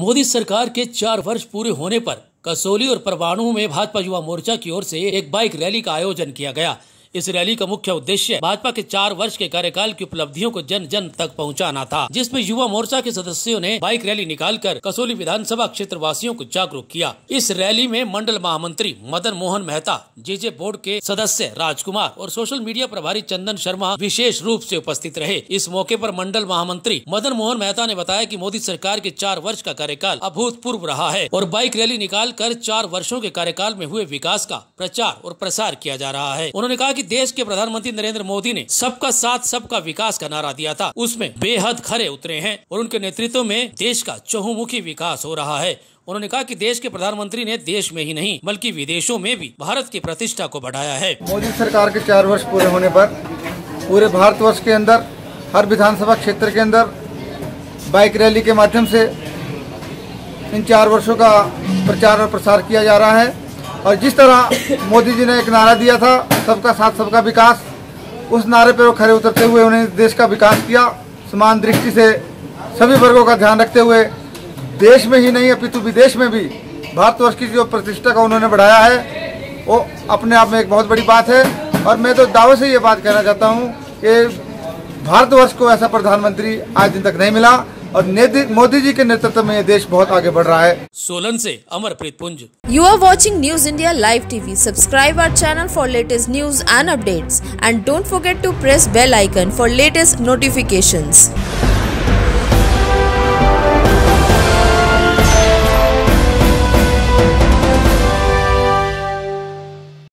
मोदी सरकार के चार वर्ष पूरे होने पर कसोली और परवाणु में भाजपा युवा मोर्चा की ओर से एक बाइक रैली का आयोजन किया गया। इस रैली का मुख्य उद्देश्य भाजपा के चार वर्ष के कार्यकाल की उपलब्धियों को जन जन तक पहुंचाना था, जिसमें युवा मोर्चा के सदस्यों ने बाइक रैली निकालकर कसोली विधानसभा क्षेत्र वासियों को जागरूक किया। इस रैली में मंडल महामंत्री मदन मोहन मेहता, जेजे बोर्ड के सदस्य राजकुमार और सोशल मीडिया प्रभारी चंदन शर्मा विशेष रूप ऐसी उपस्थित रहे। इस मौके आरोप मंडल महामंत्री मदन मोहन मेहता ने बताया की मोदी सरकार के चार वर्ष का कार्यकाल अभूतपूर्व रहा है और बाइक रैली निकाल कर चार वर्षो के कार्यकाल में हुए विकास का प्रचार और प्रसार किया जा रहा है। उन्होंने कहा की देश के प्रधानमंत्री नरेंद्र मोदी ने सबका साथ, सबका विकास का नारा दिया था। उसमें बेहद खरे उतरे हैं और उनके नेतृत्व में देश का चहुमुखी विकास हो रहा है। उन्होंने कहा कि देश के प्रधानमंत्री ने देश में ही नहीं, बल्कि विदेशों में भी भारत की प्रतिष्ठा को बढ़ाया है। मोदी सरकार के चार वर्ष पूरे होने पर पूरे भारतवर्ष के अंदर, हर विधानसभा क्षेत्र के अंदर बाइक रैली के माध्यम से इन चार वर्षों का प्रचार और प्रसार किया जा रहा है। और जिस तरह मोदी जी ने एक नारा दिया था, सबका साथ, सबका विकास, उस नारे पर वो खड़े उतरते हुए उन्हें देश का विकास किया। समान दृष्टि से सभी वर्गों का ध्यान रखते हुए, देश में ही नहीं, अपितु विदेश में भी भारतवर्ष की जो प्रतिष्ठा का उन्होंने बढ़ाया है, वो अपने आप में एक बहुत बड़ी बात है। और मैं तो दावे से ये बात कहना चाहता हूँ कि भारतवर्ष को ऐसा प्रधानमंत्री आज दिन तक नहीं मिला। और मोदी जी के नेतृत्व में ये देश बहुत आगे बढ़ रहा है। सोलन से Amarpreet Punj. You are watching news India live TV subscribe our channel for latest news and updates and don't forget to press bell icon for latest notifications